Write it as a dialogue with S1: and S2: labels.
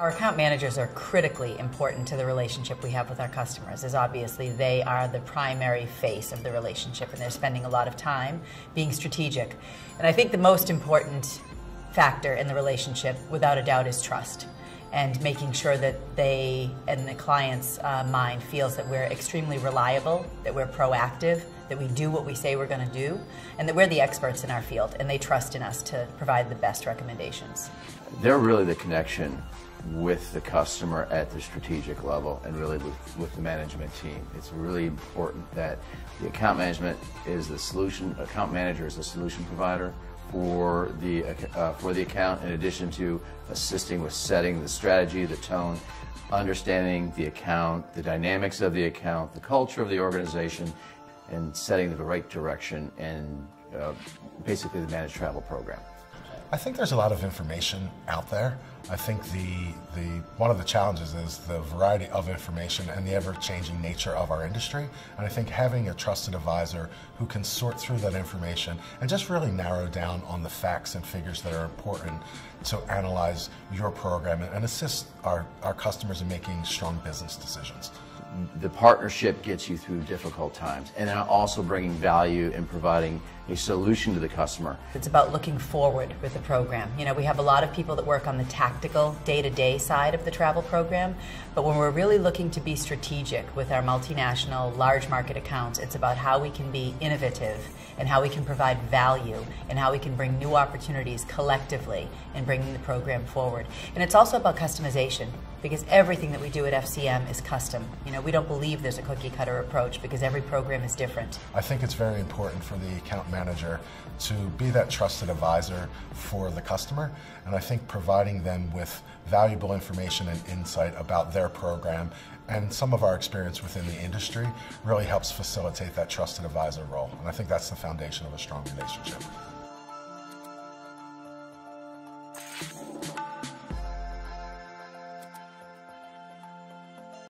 S1: Our account managers are critically important to the relationship we have with our customers, as obviously they are the primary face of the relationship and they're spending a lot of time being strategic. And I think the most important factor in the relationship, without a doubt, is trust and making sure that they and the client's uh, mind feels that we're extremely reliable, that we're proactive, that we do what we say we're going to do, and that we're the experts in our field, and they trust in us to provide the best recommendations.
S2: They're really the connection with the customer at the strategic level and really with, with the management team. It's really important that the account management is the solution, account manager is the solution provider for the, uh, for the account in addition to assisting with setting the strategy, the tone, understanding the account, the dynamics of the account, the culture of the organization, and setting the right direction and uh, basically the managed travel program.
S3: I think there's a lot of information out there. I think the, the one of the challenges is the variety of information and the ever-changing nature of our industry. And I think having a trusted advisor who can sort through that information and just really narrow down on the facts and figures that are important to analyze your program and assist our, our customers in making strong business decisions
S2: the partnership gets you through difficult times and then also bringing value and providing a solution to the customer.
S1: It's about looking forward with the program. You know, we have a lot of people that work on the tactical day-to-day side of the travel program, but when we're really looking to be strategic with our multinational large market accounts, it's about how we can be innovative and how we can provide value and how we can bring new opportunities collectively in bringing the program forward. And it's also about customization because everything that we do at FCM is custom. You know, we don't believe there's a cookie cutter approach because every program is different.
S3: I think it's very important for the account manager to be that trusted advisor for the customer and I think providing them with valuable information and insight about their program and some of our experience within the industry really helps facilitate that trusted advisor role and I think that's the foundation of a strong relationship.